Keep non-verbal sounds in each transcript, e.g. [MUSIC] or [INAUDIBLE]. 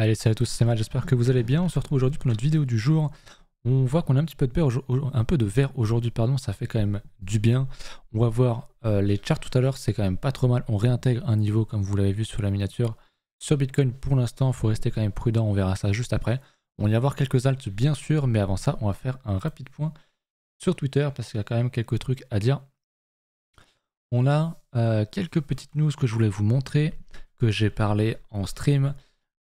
Allez, salut à tous, c'est Matt, j'espère que vous allez bien. On se retrouve aujourd'hui pour notre vidéo du jour. On voit qu'on a un petit peu de, verre, un peu de vert aujourd'hui, pardon, ça fait quand même du bien. On va voir euh, les charts tout à l'heure, c'est quand même pas trop mal. On réintègre un niveau comme vous l'avez vu sur la miniature. Sur Bitcoin, pour l'instant, il faut rester quand même prudent, on verra ça juste après. On va y avoir quelques alts, bien sûr, mais avant ça, on va faire un rapide point sur Twitter parce qu'il y a quand même quelques trucs à dire. On a euh, quelques petites news que je voulais vous montrer, que j'ai parlé en stream.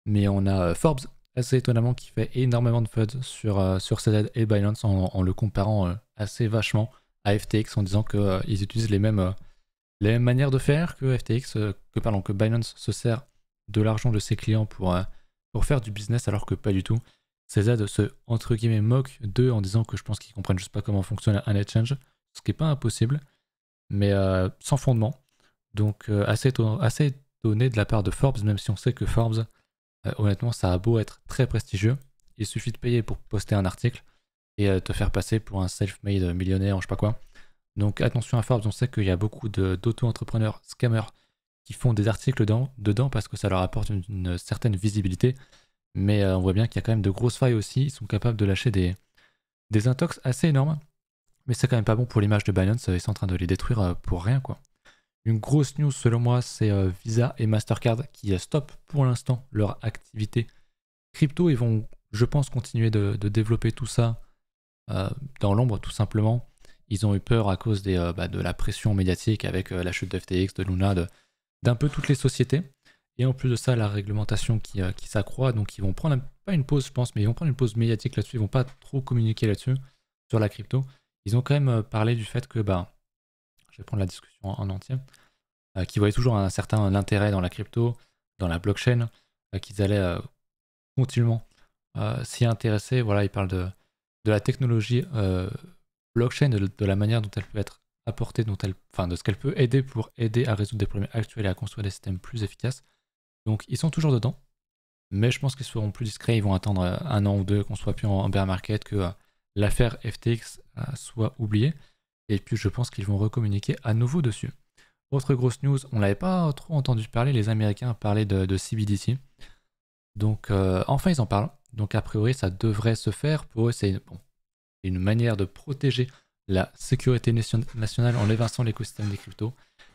Mais on a euh, Forbes, assez étonnamment, qui fait énormément de FUD sur, euh, sur CZ et Binance en, le comparant euh, assez vachement à FTX en disant qu'ils utilisent les mêmes, les mêmes manières de faire que FTX, que, pardon, que Binance se sert de l'argent de ses clients pour, pour faire du business alors que pas du tout. CZ se entre guillemets moque d'eux en disant que je pense qu'ils comprennent juste pas comment fonctionne un exchange, ce qui n'est pas impossible, mais sans fondement. Donc assez, assez étonné de la part de Forbes, même si on sait que Forbes honnêtement, ça a beau être très prestigieux, il suffit de payer pour poster un article et euh, te faire passer pour un self-made millionnaire, je sais pas quoi. Donc attention à Forbes, on sait qu'il y a beaucoup d'auto-entrepreneurs scammers qui font des articles dedans, parce que ça leur apporte une, certaine visibilité. Mais euh, on voit bien qu'il y a quand même de grosses failles aussi. Ils sont capables de lâcher des, des intox assez énormes. Mais c'est quand même pas bon pour l'image de Binance. Ils sont en train de les détruire pour rien, quoi. Une grosse news selon moi, c'est euh, Visa et Mastercard qui euh, stoppent pour l'instant leur activité crypto. Ils vont, je pense, continuer de, développer tout ça euh, dans l'ombre tout simplement. Ils ont eu peur à cause bah, de la pression médiatique avec la chute de FTX, de Luna, d'un peu toutes les sociétés. Et en plus de ça, la réglementation qui, qui s'accroît. Donc ils vont prendre, pas une pause je pense, mais ils vont prendre une pause médiatique là-dessus. Ils vont pas trop communiquer là-dessus, sur la crypto. Ils ont quand même parlé du fait que bah, je vais prendre la discussion en entier, euh, qui voyaient toujours un certain intérêt dans la crypto, dans la blockchain, euh, qu'ils allaient euh, continuellement s'y intéresser. Voilà, ils parlent de, de la technologie blockchain, de, la manière dont elle peut être apportée, dont elle, enfin, de ce qu'elle peut aider pour aider à résoudre des problèmes actuels et à construire des systèmes plus efficaces. Donc ils sont toujours dedans, mais je pense qu'ils seront plus discrets, ils vont attendre un an ou deux qu'on soit plus en bear market, que l'affaire FTX soit oubliée. Et puis je pense qu'ils vont recommuniquer à nouveau dessus. Autre grosse news, on l'avait pas trop entendu parler, les Américains parlaient de, CBDC. Donc euh, enfin ils en parlent. Donc a priori ça devrait se faire. Pour eux c'est une manière de protéger la sécurité nationale en évinçant l'écosystème des cryptos.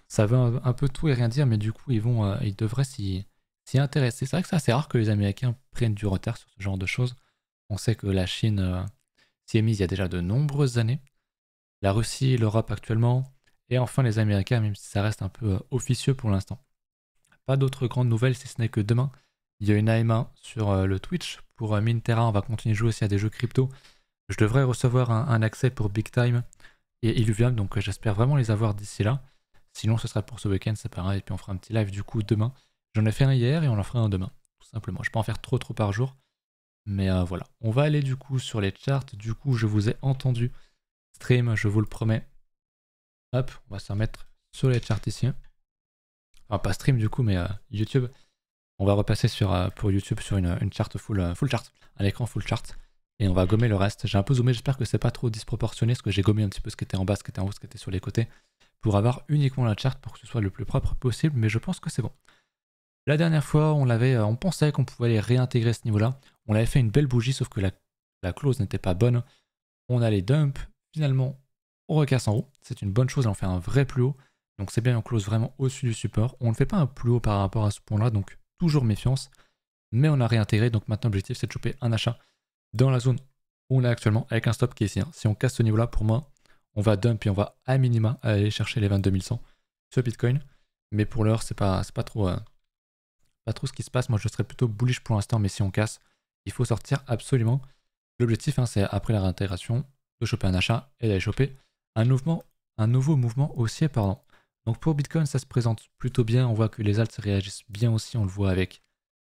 Ça veut un, peu tout et rien dire, mais du coup ils vont, euh, ils devraient s'y intéresser. C'est vrai que c'est assez rare que les Américains prennent du retard sur ce genre de choses. On sait que la Chine euh, s'y est mise il y a déjà de nombreuses années la Russie, l'Europe actuellement, et enfin les Américains, même si ça reste un peu euh, officieux pour l'instant. Pas d'autres grandes nouvelles si ce n'est que demain, il y a une AM1 sur euh, le Twitch pour euh, Minterra, on va continuer de jouer aussi à des jeux crypto. Je devrais recevoir un, accès pour Big Time et Illuvium, donc j'espère vraiment les avoir d'ici là. Sinon ce sera pour ce week-end, c'est pareil, et puis on fera un petit live du coup demain. J'en ai fait un hier et on en fera un demain, tout simplement. Je peux en faire trop trop par jour. Mais voilà, on va aller du coup sur les charts. Du coup, je vous ai entendu stream, je vous le promets. Hop, on va se remettre sur les charts ici. Enfin, pas stream du coup, mais euh, YouTube. On va repasser sur, euh, pour YouTube sur une, une chart full, euh, full chart, un écran full chart. Et on va gommer le reste. J'ai un peu zoomé, j'espère que c'est pas trop disproportionné, parce que j'ai gommé un petit peu ce qui était en bas, ce qui était en haut, ce qui était sur les côtés, pour avoir uniquement la chart pour que ce soit le plus propre possible, mais je pense que c'est bon. La dernière fois, on l'avait, on pensait qu'on pouvait aller réintégrer ce niveau-là. On avait fait une belle bougie, sauf que la, la clause n'était pas bonne. On a les Finalement, on recasse en haut. C'est une bonne chose, on fait un vrai plus haut. Donc c'est bien, on close vraiment au-dessus du support. On ne fait pas un plus haut par rapport à ce point-là, donc toujours méfiance. Mais on a réintégré, donc maintenant l'objectif c'est de choper un achat dans la zone où on est actuellement, avec un stop qui est ici. Hein. Si on casse ce niveau-là, pour moi, on va dump et on va à minima aller chercher les 22 100 sur Bitcoin. Mais pour l'heure, c'est pas, pas, trop, euh, pas trop ce qui se passe. Moi, je serais plutôt bullish pour l'instant, mais si on casse, il faut sortir absolument. L'objectif, hein, c'est après la réintégration, de choper un achat et d'aller choper un, mouvement, un nouveau mouvement haussier. Pardon. Donc pour Bitcoin, ça se présente plutôt bien. On voit que les alts réagissent bien aussi. On le voit avec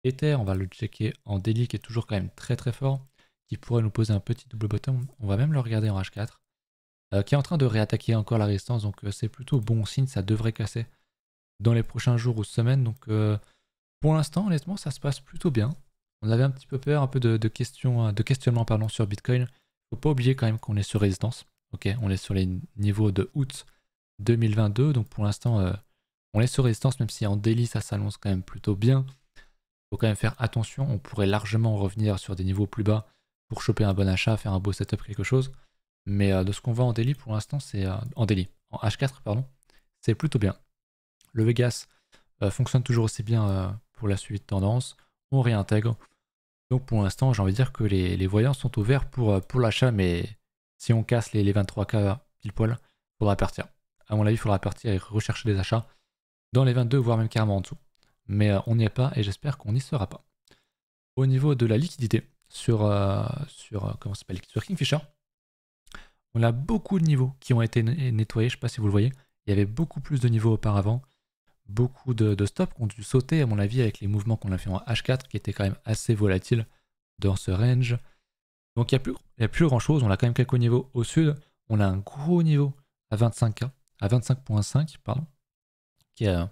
Ether. On va le checker en daily qui est toujours quand même très très fort. Qui pourrait nous poser un petit double bottom. On va même le regarder en H4. Euh, qui est en train de réattaquer encore la résistance. Donc euh, c'est plutôt bon signe. Ça devrait casser dans les prochains jours ou semaines. Donc euh, pour l'instant, honnêtement, ça se passe plutôt bien. On avait un petit peu peur, un peu de, questions, de questionnement pardon, sur Bitcoin faut pas oublier quand même qu'on est sur résistance. Ok, on est sur les niveaux de août 2022, donc pour l'instant, euh, on est sur résistance, même si en daily ça s'annonce quand même plutôt bien. faut quand même faire attention. On pourrait largement revenir sur des niveaux plus bas pour choper un bon achat, faire un beau setup, quelque chose. Mais de ce qu'on voit en daily pour l'instant, c'est en daily, en H4, pardon, c'est plutôt bien. Le Vegas fonctionne toujours aussi bien pour la suite de tendance. On réintègre. Donc pour l'instant, j'ai envie de dire que les, voyants sont ouverts pour, pour l'achat, mais si on casse les, 23K pile poil, il faudra partir. À mon avis, il faudra partir et rechercher des achats dans les 22, voire même carrément en dessous. Mais euh, on n'y est pas et j'espère qu'on n'y sera pas. Au niveau de la liquidité, sur, euh, sur, euh, comment sur Kingfisher, on a beaucoup de niveaux qui ont été nettoyés. Je ne sais pas si vous le voyez. Il y avait beaucoup plus de niveaux auparavant. Beaucoup de, stops qui ont dû sauter, à mon avis, avec les mouvements qu'on a fait en H4, qui étaient quand même assez volatiles dans ce range. Donc il n'y a, plus, a plus grand chose. On a quand même quelques niveaux au sud. On a un gros niveau à 25K, à 25.5, pardon, qui est euh,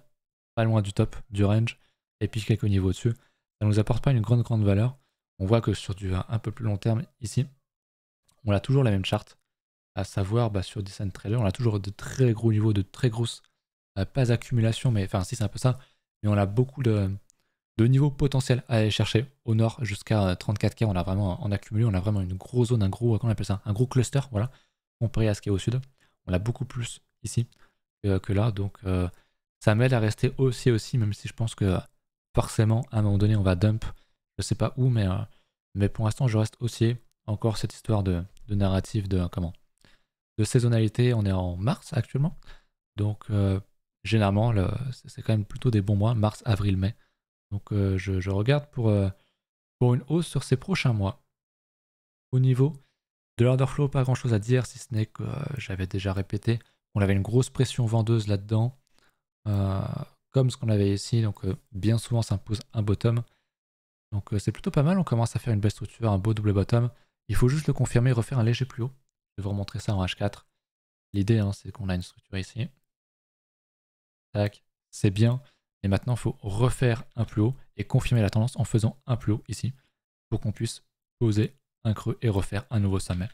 pas loin du top du range. Et puis quelques niveaux au-dessus. Ça ne nous apporte pas une grande, grande valeur. On voit que sur du un peu plus long terme, ici, on a toujours la même charte. À savoir, bah, sur Descent Trader, on a toujours de très gros niveaux, de très grosses, euh, pas accumulation, mais enfin, si c'est un peu ça. Mais on a beaucoup de, de niveaux potentiels à aller chercher au nord jusqu'à 34K. On a vraiment en accumulé, on a vraiment une grosse zone, un gros, comment on appelle ça, un gros cluster, voilà, comparé à ce qui est au sud. On a beaucoup plus ici que, là, donc euh, ça m'aide à rester aussi aussi, même si je pense que forcément à un moment donné on va dump, je sais pas où, mais, euh, pour l'instant je reste aussi encore cette histoire de, de narrative de comment? De saisonnalité. On est en mars actuellement, donc euh, généralement c'est quand même plutôt des bons mois, mars, avril, mai. Donc euh, je, regarde pour, euh, pour une hausse sur ces prochains mois. Au niveau de l'order flow, pas grand chose à dire, si ce n'est que euh, j'avais déjà répété, on avait une grosse pression vendeuse là-dedans, comme ce qu'on avait ici, donc bien souvent ça impose un bottom. Donc c'est plutôt pas mal, on commence à faire une belle structure, un beau double bottom. Il faut juste le confirmer, refaire un léger plus haut. Je vais vous remontrer ça en H4. L'idée, hein, c'est qu'on a une structure ici. Tac, c'est bien. Et maintenant, il faut refaire un plus haut et confirmer la tendance en faisant un plus haut ici pour qu'on puisse poser un creux et refaire un nouveau sommet.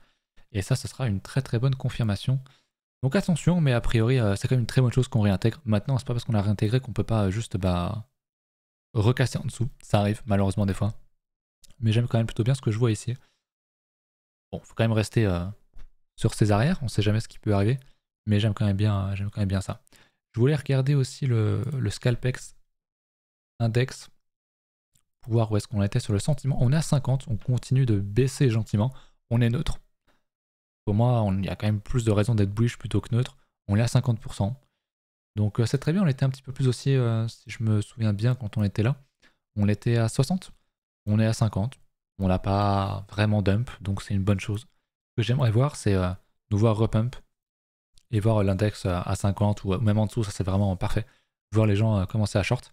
Et ça, ce sera une très très bonne confirmation. Donc attention, mais a priori, euh, c'est quand même une très bonne chose qu'on réintègre. Maintenant, c'est pas parce qu'on a réintégré qu'on peut pas juste bah, recasser en dessous. Ça arrive malheureusement des fois. Mais j'aime quand même plutôt bien ce que je vois ici. Bon, faut quand même rester euh, sur ses arrières. On sait jamais ce qui peut arriver. Mais j'aime quand, j'aime quand même bien ça. Je voulais regarder aussi le, Scalpex Index pour voir où est-ce qu'on était sur le sentiment. On est à 50, on continue de baisser gentiment. On est neutre. Pour moi, il y a quand même plus de raisons d'être bullish plutôt que neutre. On est à 50%. Donc euh, c'est très bien, on était un petit peu plus aussi, euh, si je me souviens bien, quand on était là. On était à 60, on est à 50. On n'a pas vraiment dump, donc c'est une bonne chose. Ce que j'aimerais voir, c'est euh, nous voir repump et voir l'index à 50 ou même en dessous, ça c'est vraiment parfait. Voir les gens euh, commencer à short,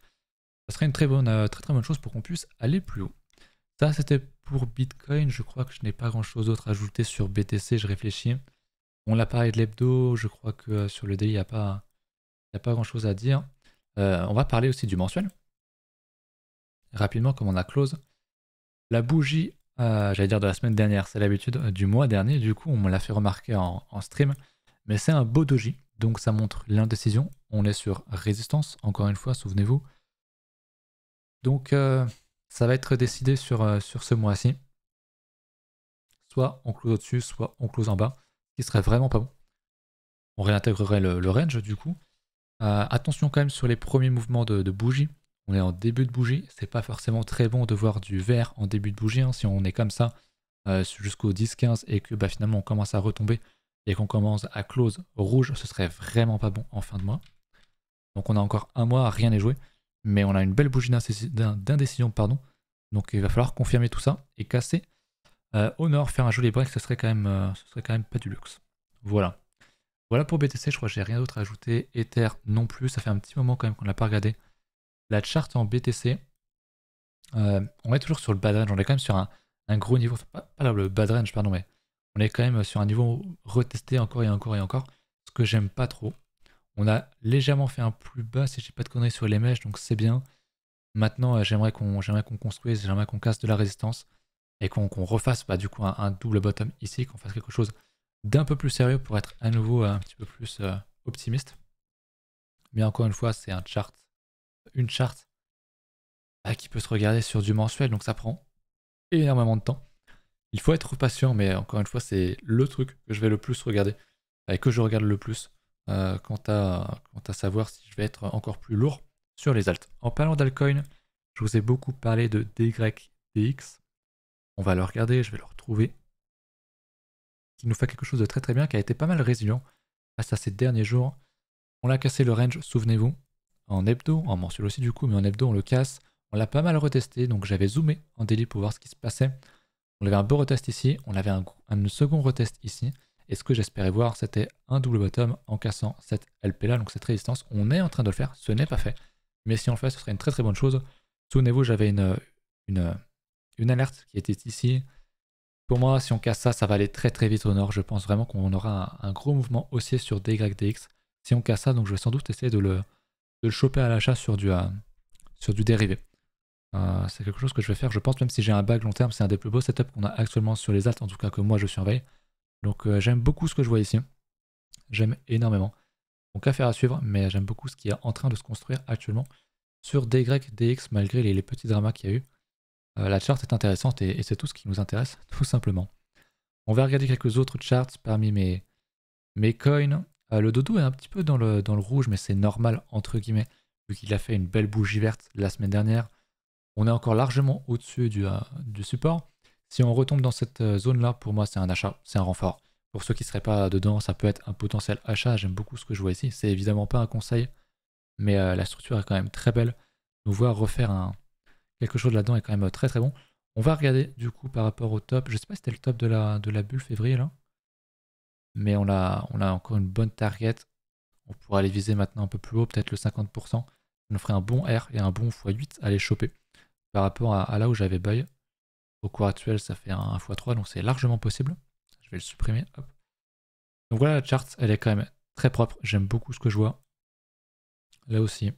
ça serait une très bonne, euh, très très bonne chose pour qu'on puisse aller plus haut. Ça c'était pour Bitcoin, je crois que je n'ai pas grand chose d'autre à ajouter sur BTC, je réfléchis. On l'a parlé de l'hebdo, je crois que euh, sur le daily il n'y a, pas, a pas grand chose à dire. on va parler aussi du mensuel. Rapidement, comme on a close. La bougie, j'allais dire de la semaine dernière, c'est l'habitude du mois dernier, du coup on me l'a fait remarquer en stream. Mais c'est un beau doji, donc ça montre l'indécision. On est sur résistance, encore une fois, souvenez-vous. Donc euh, ça va être décidé sur, euh, sur ce mois-ci. Soit on close au-dessus, soit on close en bas, ce qui serait vraiment pas bon. On réintégrerait le, range du coup. Euh, attention quand même sur les premiers mouvements de, bougie. On est en début de bougie, c'est pas forcément très bon de voir du vert en début de bougie. Hein. Si on est comme ça jusqu'au 10-15 et que bah, finalement on commence à retomber, et qu'on commence à close rouge, ce serait vraiment pas bon en fin de mois. Donc on a encore un mois, rien n'est joué, mais on a une belle bougie d'indécision, pardon. Donc il va falloir confirmer tout ça et casser euh, au nord, faire un joli break, ce serait quand même, euh, ce serait quand même pas du luxe. Voilà. Voilà pour BTC, je crois que j'ai rien d'autre à ajouter. Ether non plus, ça fait un petit moment quand même qu'on l'a pas regardé. La charte en BTC, euh, on est toujours sur le bad range, on est quand même sur un, gros niveau, pas, pas le bad range, pardon, mais on est quand même sur un niveau retesté encore et encore et encore, ce que j'aime pas trop. On a légèrement fait un plus bas, si j'ai pas de conneries sur les mèches, donc c'est bien. Maintenant, euh, j'aimerais qu'on construise, j'aimerais qu'on casse de la résistance et qu'on refasse bah, du coup un, double bottom ici, qu'on fasse quelque chose d'un peu plus sérieux pour être à nouveau un petit peu plus euh, optimiste. Mais encore une fois, c'est un chart, une charte bah, qui peut se regarder sur du mensuel, donc ça prend énormément de temps. Il faut être patient, mais encore une fois, c'est le truc que je vais le plus regarder et que je regarde le plus euh, quant, à, savoir si je vais être encore plus lourd sur les alts. En parlant d'altcoin, je vous ai beaucoup parlé de DYDX. On va le regarder, je vais le retrouver. Qui nous fait quelque chose de très très bien, qui a été pas mal résilient face à ces derniers jours. On l'a cassé le range, souvenez-vous, en hebdo, en mensuel aussi du coup, mais en hebdo on le casse. On l'a pas mal retesté, donc j'avais zoomé en daily pour voir ce qui se passait. On avait un beau retest ici, on avait un, second retest ici. Et ce que j'espérais voir, c'était un double bottom en cassant cette LP là, donc cette résistance. On est en train de le faire, ce n'est pas fait. Mais si on le fait, ce serait une très très bonne chose. Souvenez-vous, j'avais une alerte qui était ici. Pour moi, si on casse ça, ça va aller très très vite au nord. Je pense vraiment qu'on aura un, gros mouvement haussier sur DYDX. Si on casse ça, donc je vais sans doute essayer de le, de le choper à l'achat sur, du, euh, sur du dérivé. Euh, c'est quelque chose que je vais faire, je pense, même si j'ai un bag long terme, c'est un des plus beaux setups qu'on a actuellement sur les alts, en tout cas que moi je surveille. Donc euh, j'aime beaucoup ce que je vois ici. J'aime énormément. Donc affaire à suivre, mais j'aime beaucoup ce qui est en train de se construire actuellement sur DYDX malgré les, petits dramas qu'il y a eu. Euh, la charte est intéressante et, c'est tout ce qui nous intéresse, [LAUGHS] tout simplement. On va regarder quelques autres charts parmi mes, mes coins. le dodo est un petit peu dans le, dans le rouge, mais c'est normal, entre guillemets, vu qu'il a fait une belle bougie verte la semaine dernière. On est encore largement au-dessus du, euh, du, support. Si on retombe dans cette euh, zone-là, pour moi, c'est un achat, c'est un renfort. Pour ceux qui ne seraient pas dedans, ça peut être un potentiel achat. J'aime beaucoup ce que je vois ici. C'est évidemment pas un conseil, mais euh, la structure est quand même très belle. Nous voir refaire quelque chose là-dedans est quand même très très bon. On va regarder du coup par rapport au top. Je sais pas si c'était le top de la, bulle février là. Mais on a, on encore une bonne target. On pourra aller viser maintenant un peu plus haut, peut-être le 50%. Ça nous ferait un bon R et un bon x8 à aller choper par rapport à, là où j'avais buy. Au cours actuel, ça fait un, x3, donc c'est largement possible. Je vais le supprimer. Donc voilà, la chart, elle est quand même très propre. J'aime beaucoup ce que je vois. Là aussi,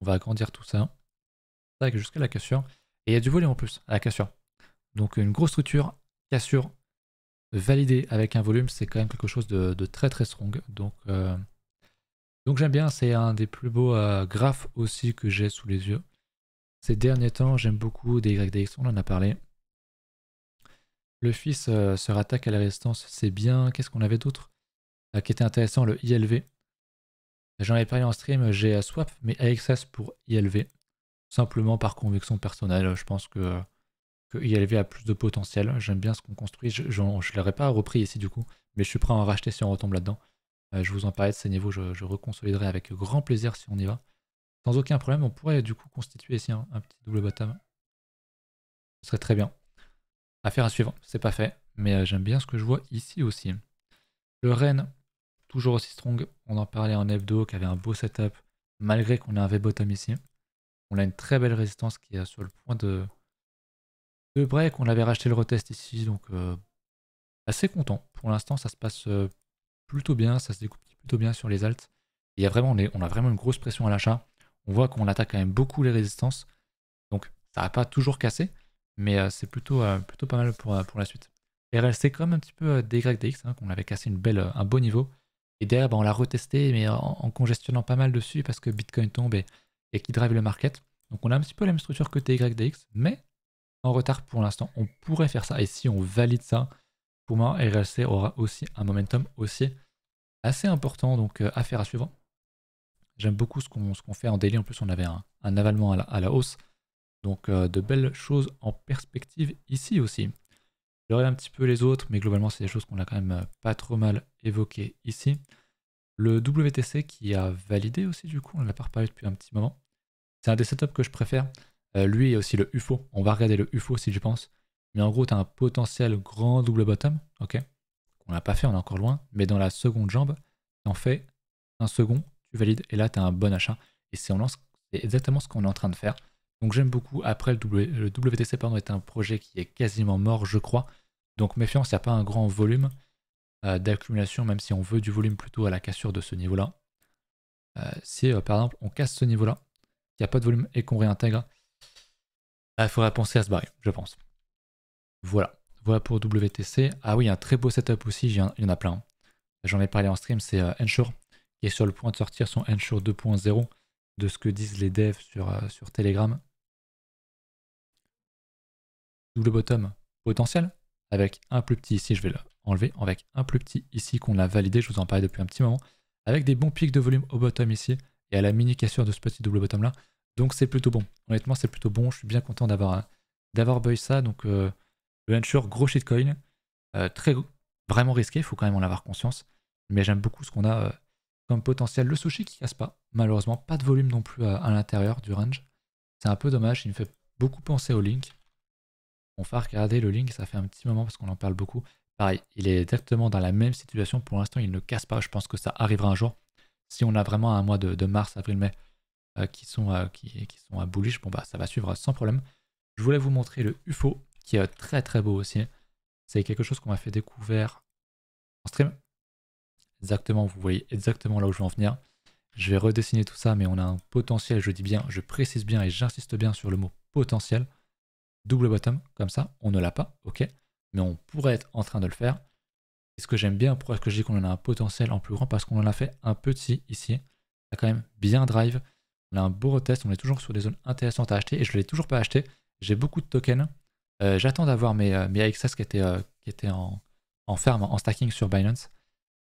on va agrandir tout ça. jusqu'à la cassure. Et il y a du volume en plus à la cassure. Donc une grosse structure, cassure, validée avec un volume, c'est quand même quelque chose de, très très strong. Donc, euh, donc j'aime bien, c'est un des plus beaux euh, graphes aussi que j'ai sous les yeux. Ces derniers temps, j'aime beaucoup DYDX, on en a parlé. Le fils euh, se rattaque à la résistance, c'est bien. Qu'est-ce qu'on avait d'autre euh, Qui était intéressant, le ILV. J'en avais parlé en stream, j'ai swap mais AXS pour ILV. Simplement par conviction personnelle, je pense que, ILV a plus de potentiel. J'aime bien ce qu'on construit. Je ne l'aurais pas repris ici du coup, mais je suis prêt à en racheter si on retombe là-dedans. Euh, je vous en parlais de ces niveaux, je reconsoliderai avec grand plaisir si on y va. Sans aucun problème, on pourrait du coup constituer ici un, petit double bottom. Ce serait très bien. Affaire à suivre, c'est pas fait, mais euh, j'aime bien ce que je vois ici aussi. Le Rennes, toujours aussi strong. On en parlait en hebdo, qui avait un beau setup, malgré qu'on ait un V-bottom ici. On a une très belle résistance qui est sur le point de, de break. On avait racheté le retest ici, donc euh, assez content. Pour l'instant, ça se passe euh, plutôt bien, ça se découpe plutôt bien sur les alts. Il y a vraiment, on a vraiment une grosse pression à l'achat on voit qu'on attaque quand même beaucoup les résistances. Donc ça va pas toujours casser, mais euh, c'est plutôt, euh, plutôt pas mal pour, euh, pour la suite. RLC comme un petit peu DYDX, hein, qu'on avait cassé une belle, un beau niveau. Et derrière, bah, on l'a retesté, mais en, congestionnant pas mal dessus parce que Bitcoin tombe et, et qui drive le market. Donc on a un petit peu la même structure que DYDX, mais en retard pour l'instant. On pourrait faire ça. Et si on valide ça, pour moi, RLC aura aussi un momentum aussi assez important. Donc affaire à suivre. J'aime beaucoup ce qu'on fait en daily. En plus, on avait un, avalement à la, hausse. Donc, euh, de belles choses en perspective ici aussi. Je regarde un petit peu les autres, mais globalement, c'est des choses qu'on a quand même euh, pas trop mal évoquées ici. Le WTC qui a validé aussi, du coup, on en a pas reparlé depuis un petit moment. C'est un des setups que je préfère. Euh, lui et aussi le UFO. On va regarder le UFO si je pense. Mais en gros, tu as un potentiel grand double bottom. Ok? On l'a pas fait, on est encore loin. Mais dans la seconde jambe, en fait un second valide et là tu as un bon achat. Et c'est exactement ce qu'on est en train de faire. Donc j'aime beaucoup. Après, le, le WTC pardon, est un projet qui est quasiment mort, je crois. Donc méfiance, il n'y a pas un grand volume euh, d'accumulation, même si on veut du volume plutôt à la cassure de ce niveau-là. Euh, si euh, par exemple on casse ce niveau-là, il n'y a pas de volume et qu'on réintègre, il faudrait penser à se barrer, je pense. Voilà. Voilà pour WTC. Ah oui, un très beau setup aussi, il y en a plein. J'en ai parlé en stream, c'est Ensure qui est sur le point de sortir son Ensure 2.0 de ce que disent les devs sur, euh, sur Telegram. double bottom potentiel, avec un plus petit ici, je vais l'enlever, avec un plus petit ici qu'on a validé, je vous en parlais depuis un petit moment, avec des bons pics de volume au bottom ici, et à la mini cassure de ce petit double bottom là. Donc c'est plutôt bon. Honnêtement, c'est plutôt bon. Je suis bien content d'avoir d'avoir buy ça. Donc euh, le venture, gros shitcoin, euh, très vraiment risqué, il faut quand même en avoir conscience. Mais j'aime beaucoup ce qu'on a euh, comme potentiel. Le sushi qui casse pas, malheureusement, pas de volume non plus à, l'intérieur du range. C'est un peu dommage, il me fait beaucoup penser au Link. On va regarder le Link, ça fait un petit moment parce qu'on en parle beaucoup. Pareil, il est exactement dans la même situation. Pour l'instant, il ne casse pas. Je pense que ça arrivera un jour. Si on a vraiment un mois de, mars, avril, mai euh, qui, sont, euh, qui, sont à bullish, bon bah ça va suivre sans problème. Je voulais vous montrer le UFO qui est très très beau aussi. C'est quelque chose qu'on m'a fait découvrir en stream. Exactement, vous voyez exactement là où je veux en venir. Je vais redessiner tout ça, mais on a un potentiel, je dis bien, je précise bien et j'insiste bien sur le mot potentiel. Double bottom, comme ça, on ne l'a pas, ok, mais on pourrait être en train de le faire. Et ce que j'aime bien, pourquoi est-ce que je dis qu'on en a un potentiel en plus grand Parce qu'on en a fait un petit ici. Ça a quand même bien drive. On a un beau retest, on est toujours sur des zones intéressantes à acheter et je ne l'ai toujours pas acheté. J'ai beaucoup de tokens. Euh, j'attends d'avoir mes, euh, mes AXS qui étaient, euh, qui étaient en, en ferme, en stacking sur Binance.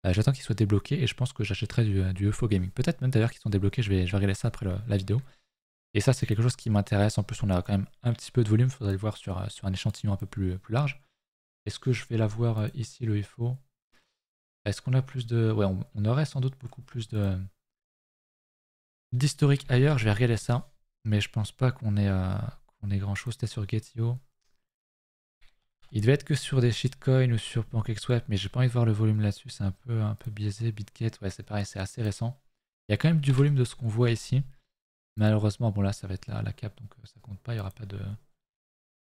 J'attends qu'ils soient débloqués et je pense que j'achèterai du, du UFO Gaming. Peut-être même d'ailleurs qu'ils sont débloqués, je vais, je regarder ça après la vidéo. Et ça, c'est quelque chose qui m'intéresse. En plus, on a quand même un petit peu de volume, il faudrait le voir sur, sur un échantillon un peu plus, plus large. Est-ce que je vais l'avoir ici, le UFO Est-ce qu'on a plus de... Ouais, on, aurait sans doute beaucoup plus de d'historique ailleurs. Je vais regarder ça, mais je pense pas qu'on ait, ait grand-chose. C'était sur Getio. Il devait être que sur des shitcoins ou sur PancakeSwap, mais j'ai pas envie de voir le volume là-dessus, c'est un peu, un peu biaisé. BitGet, ouais, c'est pareil, c'est assez récent. Il y a quand même du volume de ce qu'on voit ici. Malheureusement, bon là, ça va être là, la cap, donc euh, ça compte pas, il n'y aura pas de,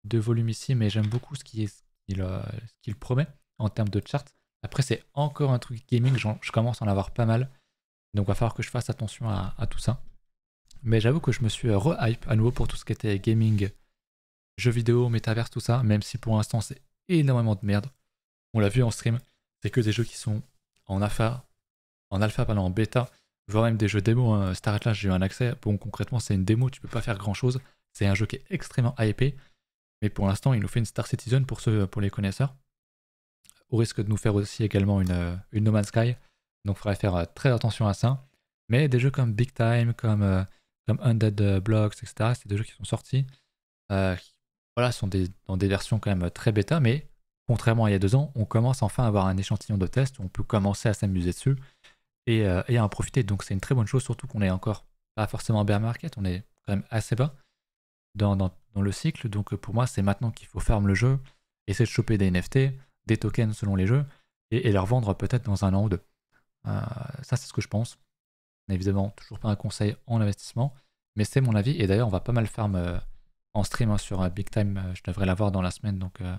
de volume ici, mais j'aime beaucoup ce qu'il euh, promet en termes de chart. Après, c'est encore un truc gaming, je commence à en avoir pas mal, donc va falloir que je fasse attention à, à tout ça. Mais j'avoue que je me suis re-hype à nouveau pour tout ce qui était gaming, jeux vidéo, métaverse, tout ça, même si pour l'instant c'est énormément de merde. On l'a vu en stream, c'est que des jeux qui sont en alpha, en alpha, pardon, en bêta, voire même des jeux démo. Hein. Star Atlas, j'ai eu un accès. Bon, concrètement, c'est une démo, tu peux pas faire grand chose. C'est un jeu qui est extrêmement hypé, mais pour l'instant, il nous fait une Star Citizen pour, ceux, pour les connaisseurs. Au risque de nous faire aussi également une, euh, une No Man's Sky. Donc, il faudrait faire euh, très attention à ça. Mais des jeux comme Big Time, comme, euh, comme Undead Blocks, etc., c'est des jeux qui sont sortis, voilà, sont dans des versions quand même très bêta, mais contrairement à il y a deux ans, on commence enfin à avoir un échantillon de test on peut commencer à s'amuser dessus euh, et, à en profiter. Donc c'est une très bonne chose, surtout qu'on est encore pas forcément en bear market, on est quand même assez bas dans, dans, le cycle. Donc pour moi, c'est maintenant qu'il faut fermer le jeu, essayer de choper des NFT, des tokens selon les jeux, et, et les revendre peut-être dans un an ou deux. Euh, ça, c'est ce que je pense. Évidemment, toujours pas un conseil en investissement, mais c'est mon avis. Et d'ailleurs, on va pas mal farm euh, en stream hein, sur un Big Time. Euh, je devrais l'avoir dans la semaine, donc, euh,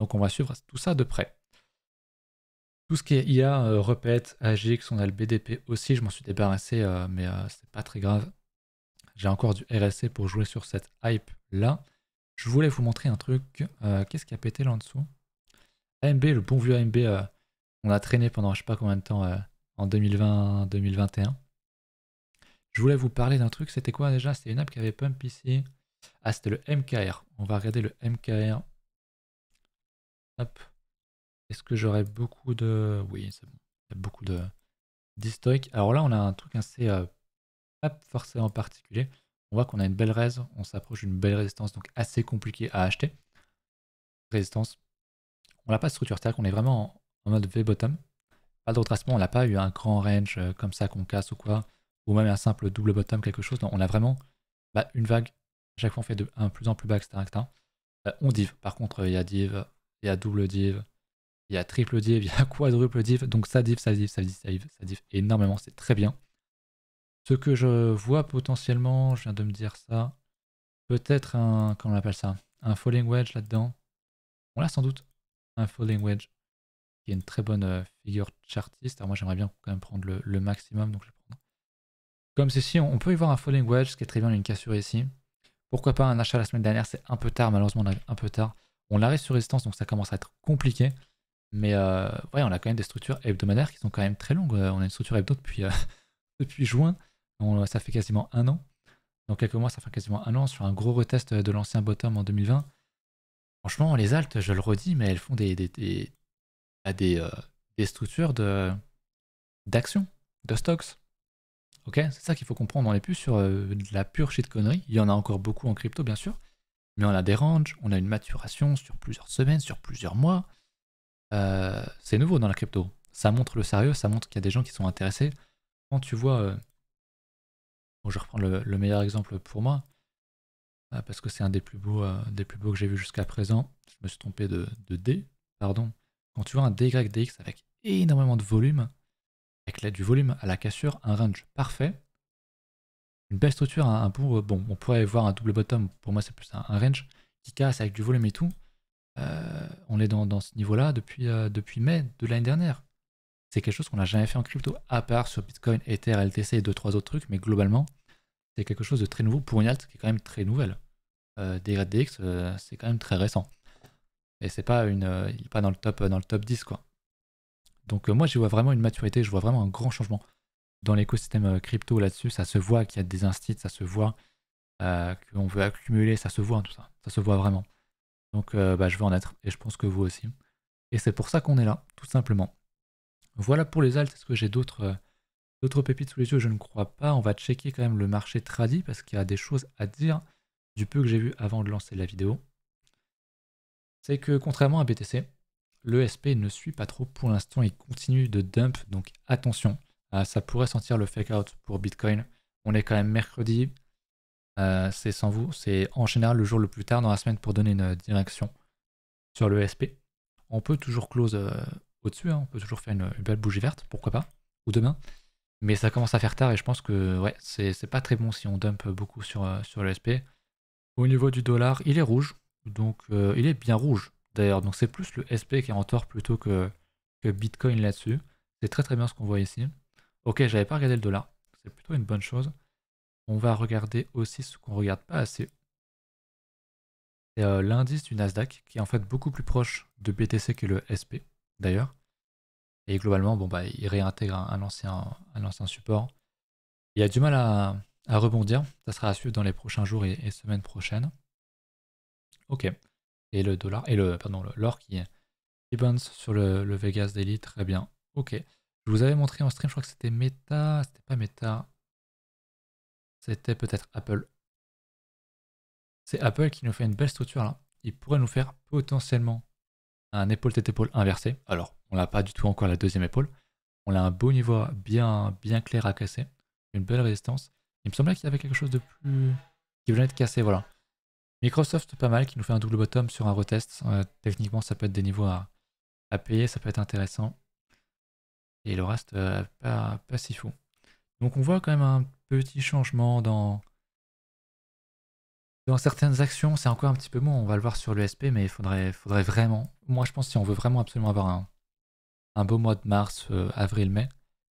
donc on va suivre tout ça de près. Tout ce qui est IA, euh, Repet, AGX, on a le BDP aussi, je m'en suis débarrassé, mais c'est pas très grave. J'ai encore du RSC pour jouer sur cette hype là. Je voulais vous montrer un truc. Qu'est-ce qui a pété là en dessous? AMB, le bon vieux AMB, on a traîné pendant je sais pas combien de temps en 2020-2021. Je voulais vous parler d'un truc, c'était quoi déjà? C'était une app qui avait pump ici. Ah, c'était le MKR. On va regarder le MKR. Hop. Est-ce que j'aurais beaucoup de... Oui, c'est bon. Il y a beaucoup de d'historique. Alors là, on a un truc assez... Euh, pas forcément particulier. On voit qu'on a une belle raise. On s'approche d'une belle résistance, donc assez compliqué à acheter. Résistance. On n'a pas de structure, c'est-à-dire qu'on est vraiment en, mode V-bottom. Pas de retracement, on n'a pas eu un grand range euh, comme ça qu'on casse ou quoi. Ou même un simple double bottom, quelque chose. on a vraiment bah, une vague chaque fois on fait de un plus en plus bas, etc. Euh, on div. Par contre, il y a div, il y a double div, il y a triple div, [LAUGHS] il y a quadruple div. Donc ça div, ça div, ça div, ça div, ça div énormément. C'est très bien. Ce que je vois potentiellement, je viens de me dire ça, peut-être un, comment on appelle ça, un falling wedge là-dedans. On l'a sans doute, un falling wedge, qui est une très bonne euh, figure chartiste. Alors moi j'aimerais bien quand même prendre le, maximum, donc je vais prendre. Comme ceci, on peut y voir un falling wedge, ce qui est très bien, une cassure ici. Pourquoi pas un achat la semaine dernière C'est un peu tard, malheureusement, on a un peu tard. On l'arrête sur résistance, donc ça commence à être compliqué. Mais euh, ouais, on a quand même des structures hebdomadaires qui sont quand même très longues. On a une structure hebdo depuis, euh, [LAUGHS] depuis juin. ça fait quasiment un an. Donc quelques mois, ça fait quasiment un an sur un gros retest de l'ancien bottom en 2020. Franchement, les altes, je le redis, mais elles font des, des, des, bah, structures de d'action, de stocks. Ok, c'est ça qu'il faut comprendre. On n'est plus sur de la pure shit connerie. Il y en a encore beaucoup en crypto, bien sûr, mais on a des ranges, on a une maturation sur plusieurs semaines, sur plusieurs mois. c'est nouveau dans la crypto. Ça montre le sérieux, ça montre qu'il y a des gens qui sont intéressés. Quand tu vois je reprends le, meilleur exemple pour moi, euh, parce que c'est un des plus beaux, euh, des plus beaux que j'ai vu jusqu'à présent. Je me suis trompé de, D, pardon. Quand tu vois un DYDX avec énormément de volume, avec du volume à la cassure, un range parfait, une belle structure, un, bon, on pourrait voir un double bottom, pour moi c'est plus un, range qui casse avec du volume et tout. Euh, on est dans, ce niveau-là depuis, depuis mai de l'année dernière c'est quelque chose qu'on n'a jamais fait en crypto, à part sur Bitcoin, Ether, LTC et deux, trois autres trucs, mais globalement, c'est quelque chose de très nouveau pour une alt qui est quand même très nouvelle. Euh, DX, euh, c'est quand même très récent. Et c'est pas une. Euh, il n'est pas dans le top dans le top 10 quoi. Donc euh, moi j'y vois vraiment une maturité, je vois vraiment un grand changement dans l'écosystème crypto là-dessus. Ça se voit qu'il y a des instits, ça se voit qu'on veut accumuler, ça se voit tout ça. Ça se voit vraiment. Donc bah, je veux en être, et je pense que vous aussi. Et c'est pour ça qu'on est là, tout simplement. Voilà pour les alts. Est-ce que j'ai d'autres d'autres pépites sous les yeux? Je ne crois pas. On va checker quand même le marché tradi parce qu'il y a des choses à dire du peu que j'ai vu avant de lancer la vidéo. C'est que contrairement à BTC, le SP ne suit pas trop pour l'instant. Il continue de dump. Donc attention. Ah, ça pourrait sentir le fake out pour Bitcoin. On est quand même mercredi. Euh, c'est sans vous. C'est en général le jour le plus tard dans la semaine pour donner une direction sur le SP. On peut toujours close euh, au-dessus. Hein. On peut toujours faire une, belle bougie verte, pourquoi pas, ou demain. Mais ça commence à faire tard et je pense que ouais, c'est pas très bon si on dump beaucoup sur, euh, sur le SP. Au niveau du dollar, il est rouge, donc euh, il est bien rouge d'ailleurs. Donc c'est plus le SP qui est en tort plutôt que, Bitcoin là-dessus. C'est très très bien ce qu'on voit ici. Ok, j'avais pas regardé le dollar, c'est plutôt une bonne chose. On va regarder aussi ce qu'on regarde pas assez. C'est euh, l'indice du Nasdaq qui est en fait beaucoup plus proche de BTC que le SP d'ailleurs. Et globalement, bon, bah, il réintègre un, ancien, un ancien support. Il a du mal à, rebondir. Ça sera à suivre dans les prochains jours et, semaines prochaines. Ok. Et le dollar, et le, pardon, l'or qui, qui bounce sur le, Vegas Daily, très bien. Ok. Je vous avais montré en stream, je crois que c'était Meta, c'était pas Meta. C'était peut-être Apple. C'est Apple qui nous fait une belle structure là. Il pourrait nous faire potentiellement un épaule tête épaule inversé. Alors, on n'a pas du tout encore la deuxième épaule. On a un beau niveau bien, bien clair à casser. Une belle résistance. Il me semblait qu'il y avait quelque chose de plus... qui venait de casser, voilà. Microsoft, pas mal, qui nous fait un double bottom sur un retest. Euh, techniquement, ça peut être des niveaux à, payer, ça peut être intéressant. Et le reste, euh, pas, si fou. Donc on voit quand même un petit changement dans, dans certaines actions, c'est encore un petit peu moins, on va le voir sur le SP, mais il faudrait, vraiment, moi je pense que si on veut vraiment absolument avoir un, beau mois de mars, euh, avril, mai,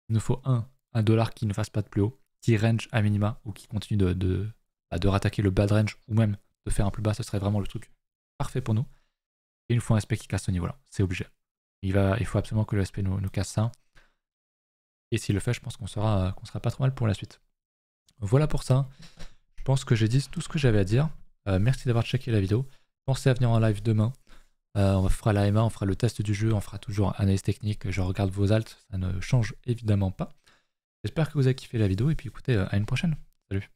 il nous faut un, un dollar qui ne fasse pas de plus haut, qui range à minima, ou qui continue de, de, bah, de rattaquer le bad range, ou même de faire un plus bas, ce serait vraiment le truc parfait pour nous. Et il nous faut un SP qui casse ce niveau-là, c'est obligé. Il, faut absolument que le SP nous, nous casse ça. Et s'il le fait, je pense qu'on sera, qu'on sera pas trop mal pour la suite. Voilà pour ça. Je pense que j'ai dit tout ce que j'avais à dire. Euh, merci d'avoir checké la vidéo. Pensez à venir en live demain. Euh, on fera la MA, on fera le test du jeu, on fera toujours analyse technique. Je regarde vos alts, ça ne change évidemment pas. J'espère que vous avez kiffé la vidéo et puis écoutez, euh, à une prochaine. Salut